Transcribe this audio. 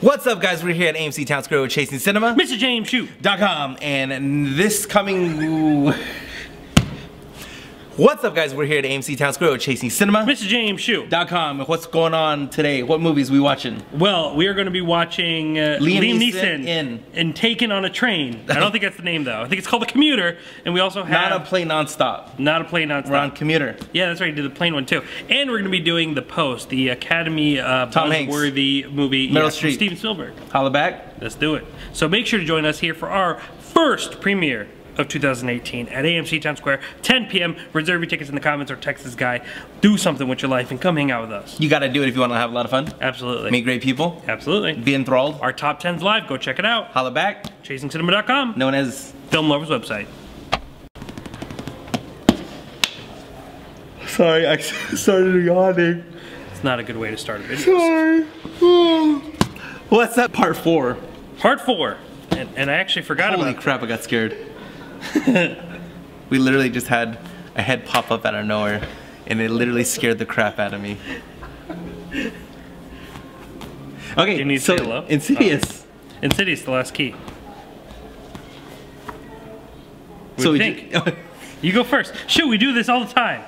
What's up guys, we're here at AMC Town Square with Chasing Cinema. Mr. James Shoot. Com, and this coming... What's up guys, we're here at AMC Town Square with Chasing Cinema. Mr. James. Com. What's going on today? What movies we watching? Well, we are going to be watching uh, Liam Liam, Neeson Neeson, in- and Taken on a Train. I don't think that's the name though. I think it's called The Commuter, and we also have Not a play non-stop. not a plane nonstop. We're on commuter. Yeah, that's right. You did the plane one too, and we're going to be doing The Post, the Academy uh, Tom Hanks. worthy movie. Meryl yeah, Streep. Steven Spielberg. Holla back. Let's do it. So make sure to join us here for our first premiere of 2018 at AMC Town Square, 10 p.m. Reserve your tickets in the comments or text this guy. Do something with your life and come hang out with us. You gotta do it if you wanna have a lot of fun. Absolutely. Meet great people. Absolutely. Be enthralled. Our top 10's live. Go check it out. Holla back. ChasingCinema.com. Known as... Film Lovers website. Sorry, I started yawning. It's not a good way to start a video. Sorry. What's that part four? Part four. And, and I actually forgot Holy about Holy crap, I got scared. we literally just had a head pop up out of nowhere and it literally scared the crap out of me. Okay, you so say hello? Insidious. Oh. Insidious, the last key. What so do you we think? You go first. Shoot, we do this all the time.